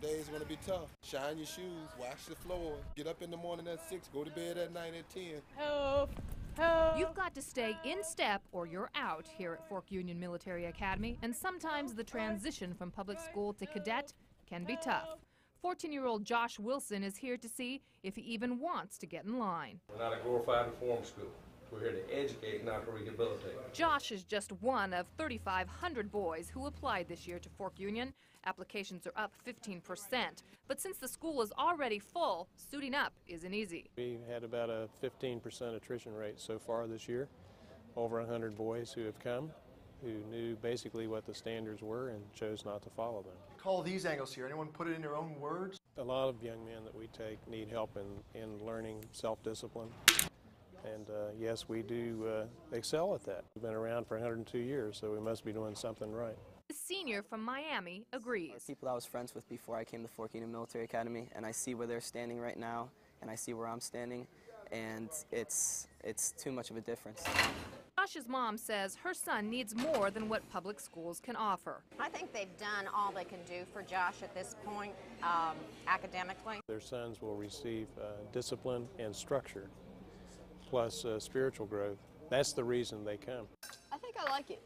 Some days going to be tough. Shine your shoes, wash the floor, get up in the morning at 6, go to bed at night at 10. Help! Help! You've got to stay in step or you're out here at Fork Union Military Academy, and sometimes the transition from public school to cadet can be tough. 14 year old Josh Wilson is here to see if he even wants to get in line. We're not a glorified reform school. We're here to educate, not to rehabilitate. Josh is just one of 3,500 boys who applied this year to Fork Union. Applications are up 15%. But since the school is already full, suiting up isn't easy. We had about a 15% attrition rate so far this year. Over 100 boys who have come who knew basically what the standards were and chose not to follow them. Call these angles here. Anyone put it in their own words? A lot of young men that we take need help in, in learning self-discipline. And uh, yes, we do uh, excel at that. We've been around for 102 years, so we must be doing something right. The senior from Miami agrees. People I was friends with before I came to Fork Union Military Academy, and I see where they're standing right now, and I see where I'm standing, and it's, it's too much of a difference. Josh's mom says her son needs more than what public schools can offer. I think they've done all they can do for Josh at this point um, academically. Their sons will receive uh, discipline and structure, plus uh, spiritual growth. That's the reason they come. I think I like it.